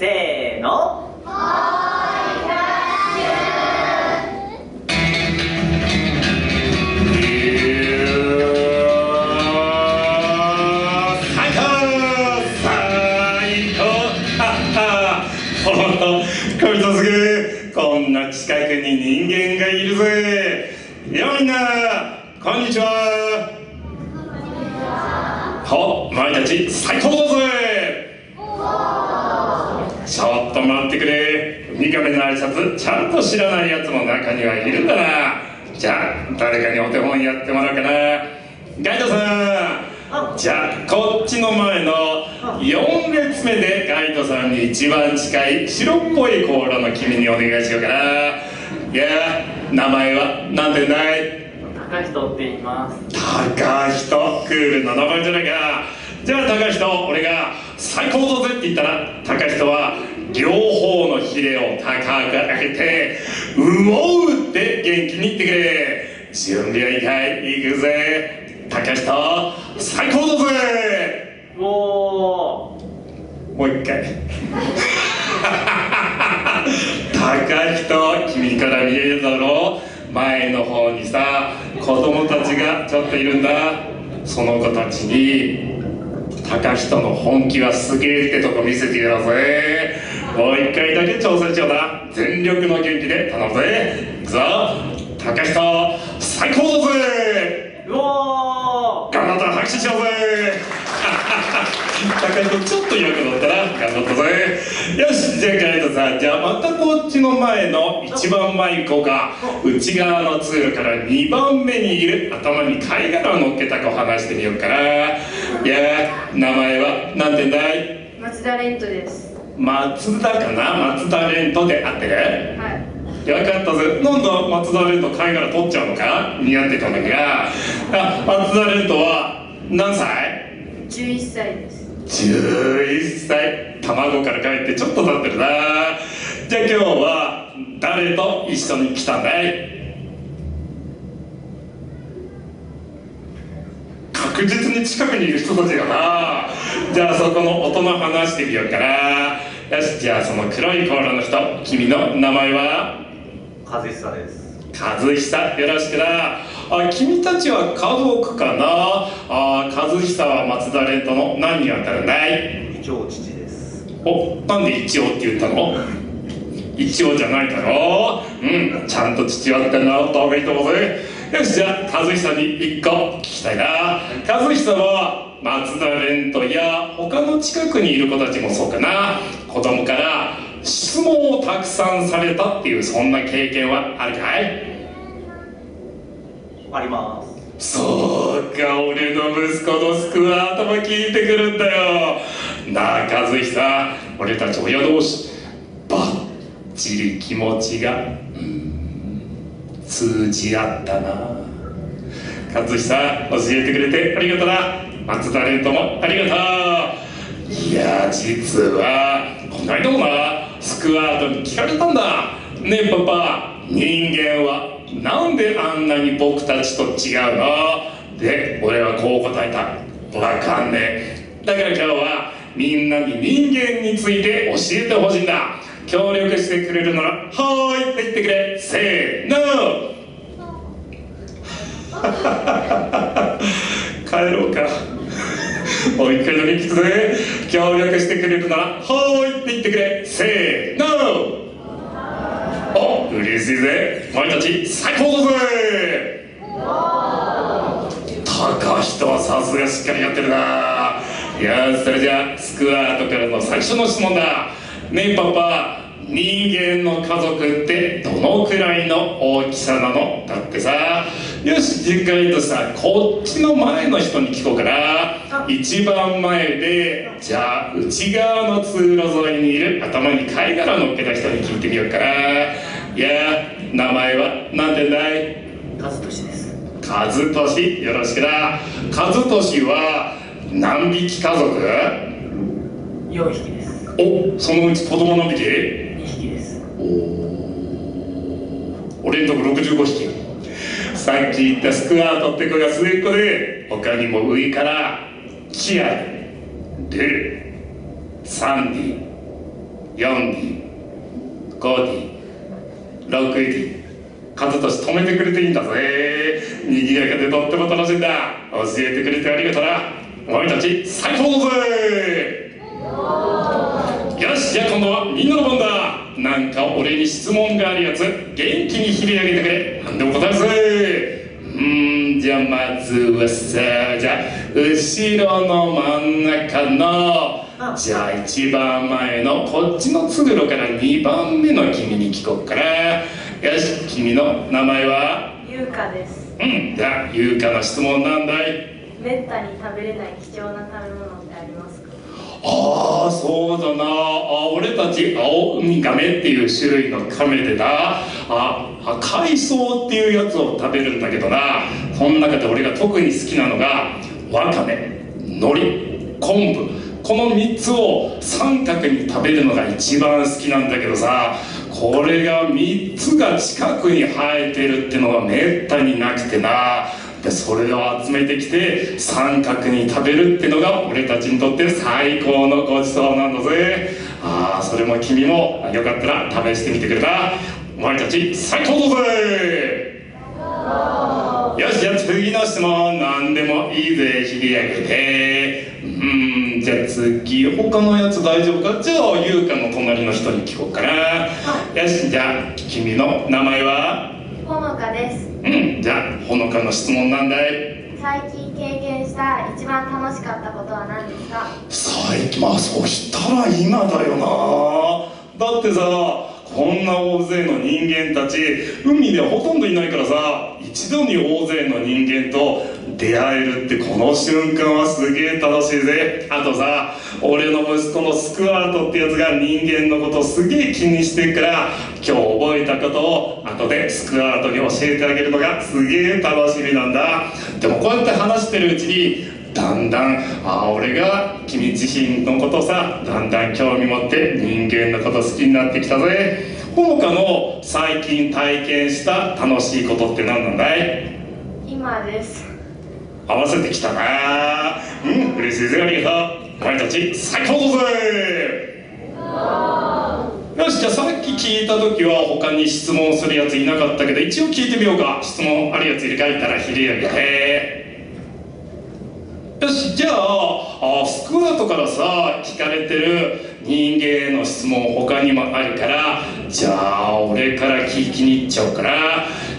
せーの。こいこんな近くに人間がいるぜ。よみんなこんにちは。お前たち最高だぜちょっと待ってくれウミガメの挨拶ちゃんと知らないやつも中にはいるんだな。じゃあ誰かにお手本やってもらおうかな。ガイドさん。じゃあこっちの前の4列目でガイドさんに一番近い白っぽい甲羅の君にお願いしようかな。いや名前は何て言うんだい？高人って言います。高人クールな名前じゃないか。じゃあ高人俺が最高だぜって言ったら高人は両方のヒレを高く上げて「うおう!」って元気に言ってくれ。準備はいいかい？行くぜ。高人最高だぜ。おおもう一回。高人君から見えるだろう。前の方にさ子供たちがちょっといるんだ。その子たちに高人の本気はすげえってとこ見せてやろうぜ。もう一回だけ挑戦しような。全力の元気で頼むぜ。いくぞ高人最高だぜ。うおー。頑張ったら拍手しようぜちょっと役だったら頑張ったぜよしじゃあガイドさん。じゃあまたこっちの前の一番前行こうか内側の通路から2番目にいる頭に貝殻を乗っけた子話してみようかないや名前は何てんだい？松田蓮人です。松田かな？松田蓮人で合ってる？はい。よかったぜ。なんだ松田蓮人貝殻取っちゃうのか？似合ってたんだがあ松田蓮人は何歳？十一歳です。11歳。卵から帰ってちょっと経ってるな。じゃあ今日は誰と一緒に来たんだい？確実に近くにいる人たちがな。じゃあそこの大人話してみようかな。よしじゃあその黒い甲羅の人君の名前は？和久です。和久よろしくな。あ君たちは家族かな？あ和久は松田蓮人の何に当たるんだい？一応父です。おなんで一応って言ったの？一応じゃないだろう？んちゃんと父親って名乗った方がいいと思うぜ。よしじゃあ和久に一個聞きたいな。和久は松田蓮人や他の近くにいる子たちもそうかな。子供から質問をたくさんされたっていうそんな経験はあるかい？あります。そうか俺の息子のスクワートも聞いてくるんだよ。なあ和久俺たち親同士。バッチリ気持ちがうん通じ合ったな。和久教えてくれてありがとな。松田蓮人もありがとう。いや実はこの間もなスクワートに聞かれたんだ。ねえパパ。人間はなんであんなに僕たちと違うの？で俺はこう答えた。わかんねえ。だから今日はみんなに人間について教えてほしいんだ。協力してくれるなら「はーい」って言ってくれ。せーの。帰ろうか。もう一回だけ聞くぜ。協力してくれるなら「ーい」って言ってくれせーのお嬉しいぜお前たち最高だぜ高人はさすがしっかりやってるな。いやそれじゃあスクワートからの最初の質問だ。ねえパパ人間の家族ってどのくらいの大きさなの？だってさ。よし次回とさこっちの前の人に聞こうかな。一番前でじゃあ内側の通路沿いにいる頭に貝殻乗っけた人に聞いてみようかな。いや名前は何てんだい？和俊です。和俊？よろしくな。和俊は何匹家族？4匹です。おそのうち子供何匹？2匹です。俺んとこ65匹。さっき言ったスクワートって子が末っ子で他にも上からキアルルルサンディ 4D5D6D 数として止めてくれていいんだぜ。賑やかでとっても楽しいんだ。教えてくれてありがとうな。お前たち最高だぜよしじゃあ今度はみんなの番だ。なんか俺に質問があるやつ元気に拾い上げてくれ。何でも答えるぜ。うんじゃあまずはさじゃあ後ろの真ん中のじゃあ一番前のこっちの通路から2番目の君に聞こっから。よし君の名前は？優香です。うんじゃあ優香の質問なんだい。めったに食べれない貴重な食べ物ってありますか？ああそうだな。あ俺たち青ウミガメっていう種類のカメでな。ああ海藻っていうやつを食べるんだけどな。その中で俺が特に好きなのがわかめ海苔昆布この3つを三角に食べるのが一番好きなんだけどさこれが3つが近くに生えてるってのがめったになくてな。でそれを集めてきて三角に食べるってのが俺たちにとって最高のごちそうなんだぜ。ああそれも君もよかったら試してみてくれた。お前たち最高だぜ。よしじゃあ次の質問何でもいいぜ切り上げてうん。じゃあ次他のやつ大丈夫か？じゃあ優香の隣の人に聞こうかな。よしじゃあ君の名前は？ほのかです。うんじゃあほのかの質問なんだい。最近経験した一番楽しかったことは何ですか？最近まあそしたら今だよな。だってさこんな大勢の人間たち海でほとんどいないからさ一度に大勢の人間と出会えるってこの瞬間はすげえ楽しいぜ。あとさ俺の息子のスクワートってやつが人間のことすげえ気にしてるから今日覚えたことを後でスクワートに教えてあげるのがすげえ楽しみなんだ。でもこうやって話してるうちにだんだんああ俺が君自身のことさだんだん興味持って人間のこと好きになってきたぜ。ほのかの最近体験した楽しいことって何なんだい？今です。合わせてきたな。うん嬉しいぜありがとう。お前たち最高だぜ。よしじゃあさっき聞いた時は他に質問するやついなかったけど一応聞いてみようか。質問あるやついるか？いたらひり上げてよしじゃああスクワートからさ聞かれてる人間への質問他にもあるからじゃあ俺から聞きに行っちゃおうかな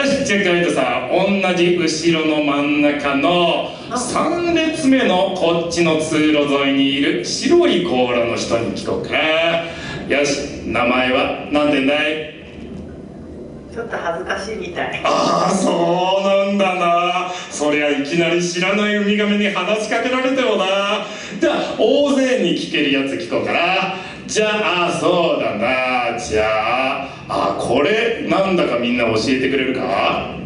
よしじゃあガイドさん同じ後ろの真ん中の3列目のこっちの通路沿いにいる白い甲羅の人に聞こうか。なよし名前は何てんだい？ちょっと恥ずかしいみたい。ああそうなんだな。そりゃいきなり知らないウミガメに話しかけられてもな。じゃあ大勢に聞けるやつ聞こうかな。じゃあそうだな。じゃああこれなんだかみんな教えてくれるか？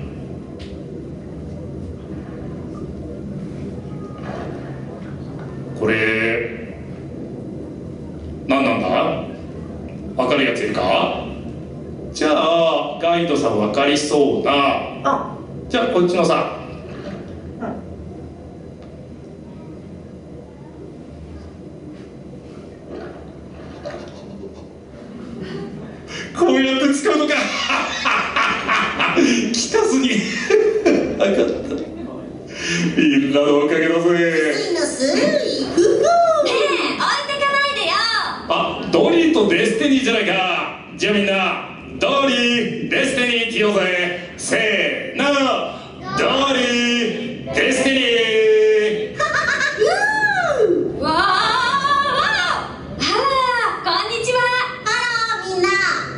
これ何なんだわかるやついるかじゃあガイドさん分かりそうなあ。じゃあこっちのさ。こうやって使うのか聞かずに分か。った みんなのおかげだぜ。いのすい。ふふねえ置いてかないでよ。あドリーとデスティニーじゃないか。じゃあみんなドリーデスティニーって言おうぜせーのドリーデスティニ ーわーわーあらこんにちは。あらみんな。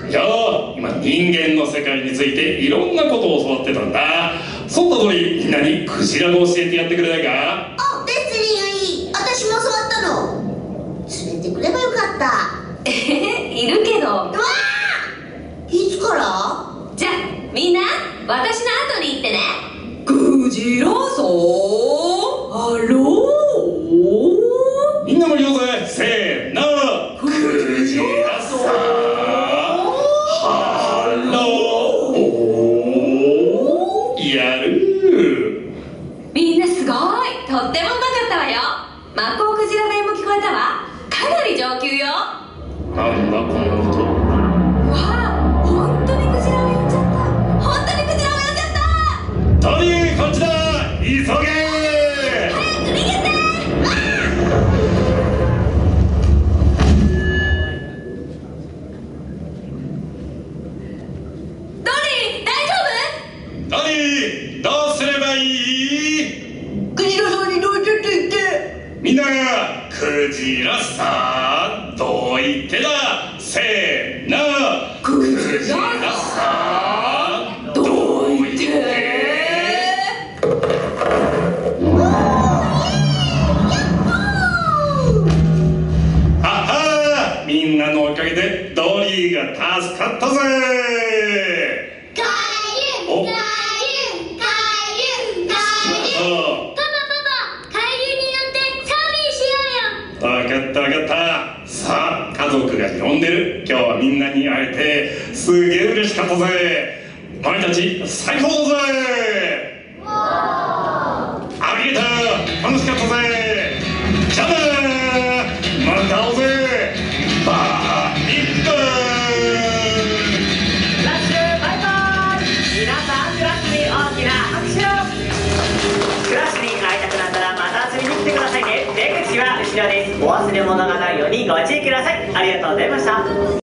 いやあ今人間の世界についていろんなことを教わってたんだ。そうだドリーみんなにクジラを教えてやってくれないか？あデスティニーがいい。私も教わったの。連れてくればよかった。えへいるけどじゃみんな私の後に行ってね。クジラさんクジラさんどう言ってだ？せーのクジラさんどう言ってみんなのおかげでドリーが助かったぜカエルおカエルカエルカエルあパパパパカエルに乗ってサーフィンしようよあ分かった分かったさあ家族が呼んでる今日はみんなに会えてすげえ嬉しかったぜお前たち最高だぜありがとう楽しかったぜじゃあなまた会おうぜバイバイクラッシュバイバイ皆さんクラッシュに大きな拍手をクラッシュに会いたくなったらまた遊びに来てくださいね出口は後ろですお忘れ物がないようにご注意くださいありがとうございました